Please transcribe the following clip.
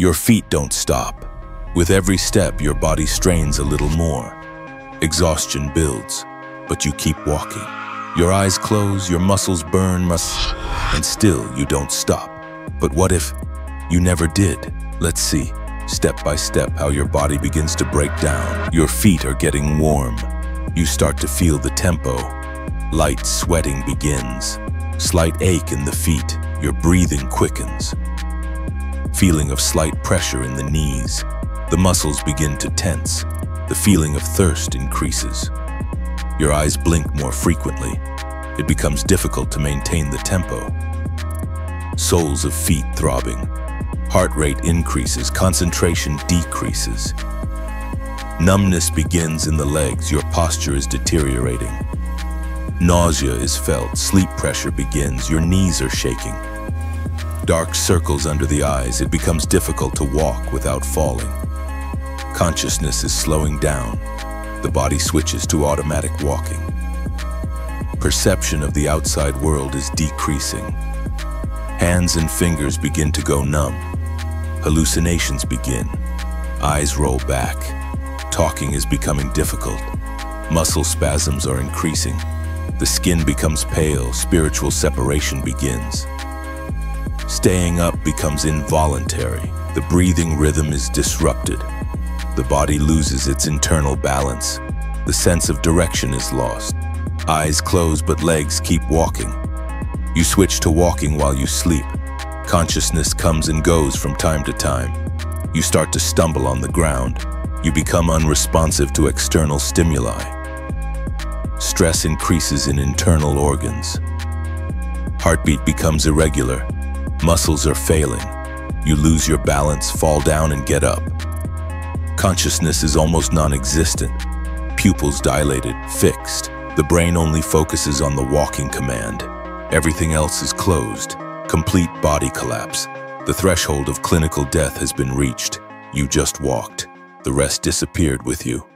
Your feet don't stop. With every step, your body strains a little more. Exhaustion builds, but you keep walking. Your eyes close, your muscles burn, mus and still you don't stop. But what if you never did? Let's see, step by step, how your body begins to break down. Your feet are getting warm. You start to feel the tempo. Light sweating begins. Slight ache in the feet. Your breathing quickens. Feeling of slight pressure in the knees. The muscles begin to tense. The feeling of thirst increases. Your eyes blink more frequently. It becomes difficult to maintain the tempo. Soles of feet throbbing. Heart rate increases, concentration decreases. Numbness begins in the legs, your posture is deteriorating. Nausea is felt, sleep pressure begins, your knees are shaking. Dark circles under the eyes, it becomes difficult to walk without falling. Consciousness is slowing down, the body switches to automatic walking. Perception of the outside world is decreasing. Hands and fingers begin to go numb. Hallucinations begin. Eyes roll back. Talking is becoming difficult. Muscle spasms are increasing. The skin becomes pale, spiritual separation begins. Staying up becomes involuntary. The breathing rhythm is disrupted. The body loses its internal balance. The sense of direction is lost. Eyes close but legs keep walking. You switch to walking while you sleep. Consciousness comes and goes from time to time. You start to stumble on the ground. You become unresponsive to external stimuli. Stress increases in internal organs. Heartbeat becomes irregular. Muscles are failing. You lose your balance, fall down and get up. Consciousness is almost non-existent. Pupils dilated, fixed. The brain only focuses on the walking command. Everything else is closed. Complete body collapse. The threshold of clinical death has been reached. You just walked. The rest disappeared with you.